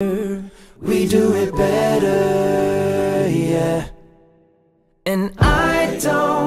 We do it better, yeah. And I don't.